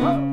Whoa.